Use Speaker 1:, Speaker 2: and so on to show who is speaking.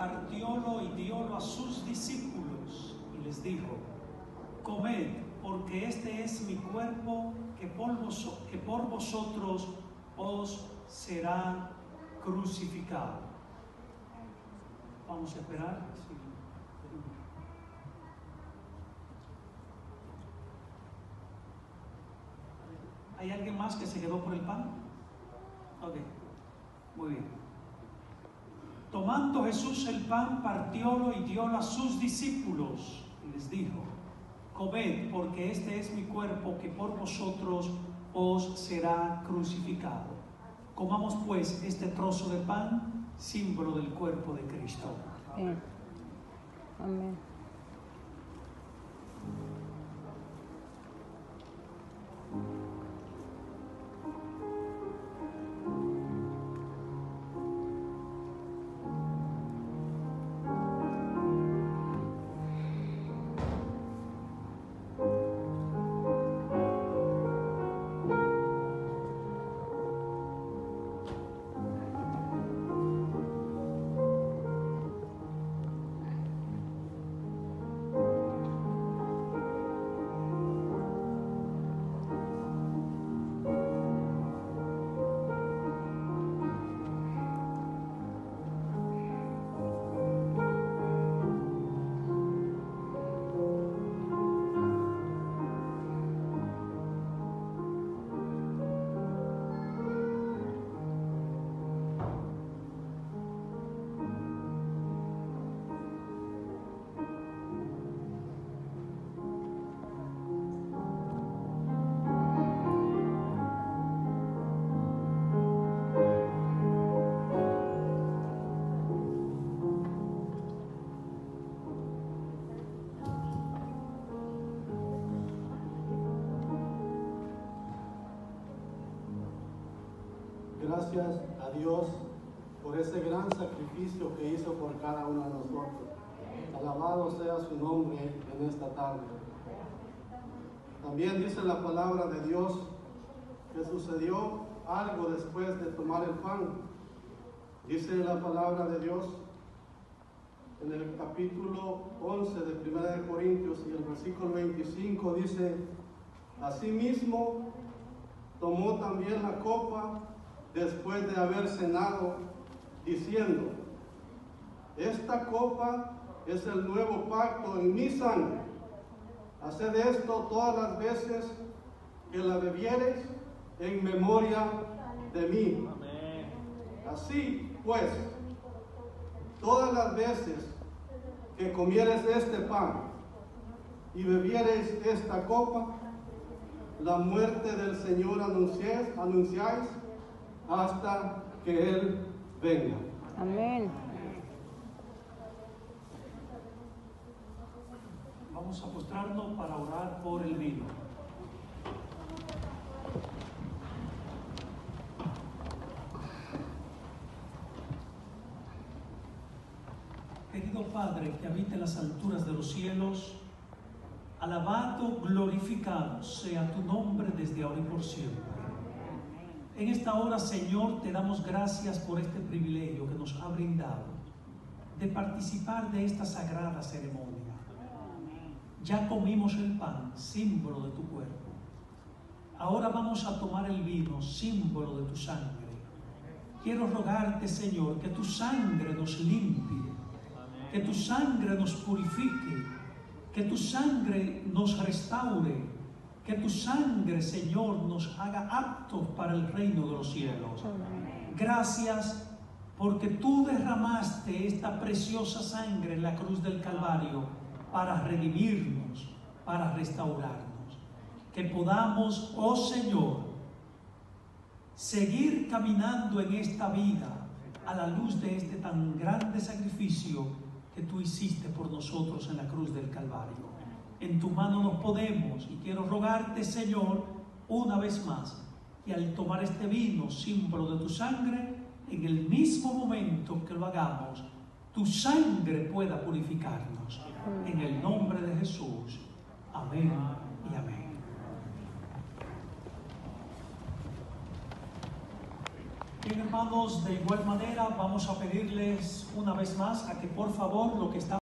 Speaker 1: partiólo y diólo a sus discípulos y les dijo, comed, porque este es mi cuerpo que por vosotros os será crucificado. Vamos a esperar. ¿Hay alguien más que se quedó por el pan? Ok, muy bien. Tomando Jesús el pan, partiólo y diólo a sus discípulos y les dijo, comed, porque este es mi cuerpo que por vosotros os será crucificado. Comamos pues este trozo de pan, símbolo del cuerpo de Cristo. Amén.
Speaker 2: Gracias a Dios por ese gran sacrificio que hizo por cada uno de nosotros. Alabado sea su nombre en esta tarde. También dice la palabra de Dios que sucedió algo después de tomar el pan. Dice la palabra de Dios en el capítulo 11 de 1 de Corintios y el versículo 25 dice, asimismo tomó también la copa después de haber cenado, diciendo, esta copa es el nuevo pacto en mi sangre. Haced esto todas las veces que la bebieres en memoria de mí. Así pues, todas las veces que comieres este pan y bebieres esta copa, la muerte del Señor anunciáis, anunciáis hasta que Él venga.
Speaker 3: Amén.
Speaker 1: Vamos a postrarnos para orar por el vino. Querido Padre que habita en las alturas de los cielos, alabado, glorificado sea tu nombre desde ahora y por siempre. En esta hora, Señor, te damos gracias por este privilegio que nos ha brindado de participar de esta sagrada ceremonia. Ya comimos el pan, símbolo de tu cuerpo. Ahora vamos a tomar el vino, símbolo de tu sangre. Quiero rogarte, Señor, que tu sangre nos limpie, que tu sangre nos purifique, que tu sangre nos restaure, que tu sangre, Señor, nos haga aptos para el reino de los cielos. Gracias porque tú derramaste esta preciosa sangre en la cruz del Calvario para redimirnos, para restaurarnos. Que podamos, oh Señor, seguir caminando en esta vida a la luz de este tan grande sacrificio que tú hiciste por nosotros en la cruz del Calvario en tu mano nos podemos. Y quiero rogarte, Señor, una vez más, que al tomar este vino, símbolo de tu sangre, en el mismo momento que lo hagamos, tu sangre pueda purificarnos. En el nombre de Jesús. Amén y amén. Bien, hermanos, de igual manera vamos a pedirles una vez más a que por favor lo que está